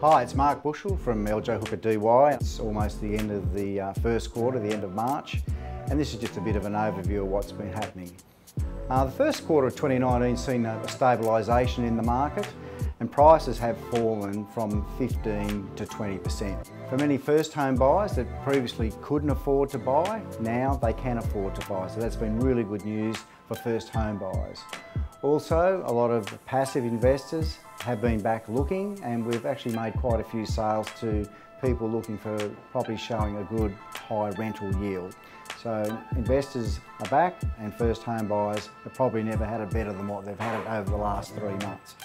Hi, it's Mark Bushell from LJ Hooker Dee Why. It's almost the end of the uh, first quarter, the end of March, and this is just a bit of an overview of what's been happening. Uh, the first quarter of 2019 seen a stabilisation in the market and prices have fallen from 15 to 20%. For many first home buyers that previously couldn't afford to buy, now they can afford to buy. So that's been really good news for first home buyers. Also, a lot of passive investors have been back looking and we've actually made quite a few sales to people looking for properties showing a good high rental yield. So investors are back and first home buyers have probably never had it better than what they've had it over the last three months.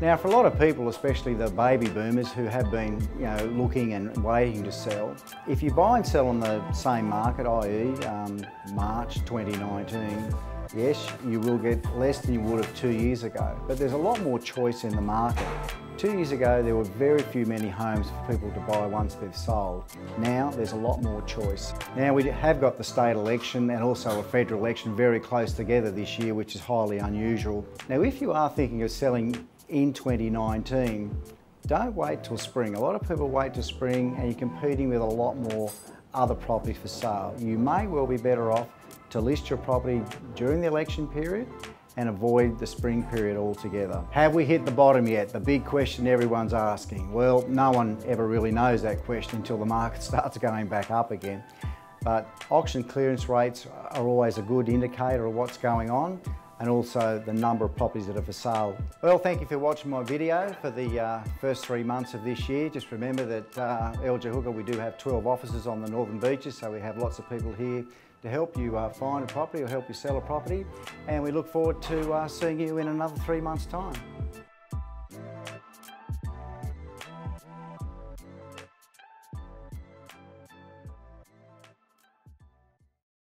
Now for a lot of people, especially the baby boomers who have been you know, looking and waiting to sell, if you buy and sell on the same market, i.e. Um, March 2019, Yes, you will get less than you would have two years ago, but there's a lot more choice in the market. Two years ago, there were very few many homes for people to buy once they've sold. Now, there's a lot more choice. Now, we have got the state election and also a federal election very close together this year, which is highly unusual. Now, if you are thinking of selling in 2019, don't wait till spring. A lot of people wait till spring and you're competing with a lot more other properties for sale. You may well be better off to list your property during the election period and avoid the spring period altogether. Have we hit the bottom yet? The big question everyone's asking. Well, no one ever really knows that question until the market starts going back up again. But auction clearance rates are always a good indicator of what's going on and also the number of properties that are for sale. Well, thank you for watching my video for the uh, first three months of this year. Just remember that uh, LJ Hooker, we do have 12 offices on the Northern Beaches, so we have lots of people here to help you uh, find a property or help you sell a property. And we look forward to uh, seeing you in another three months' time.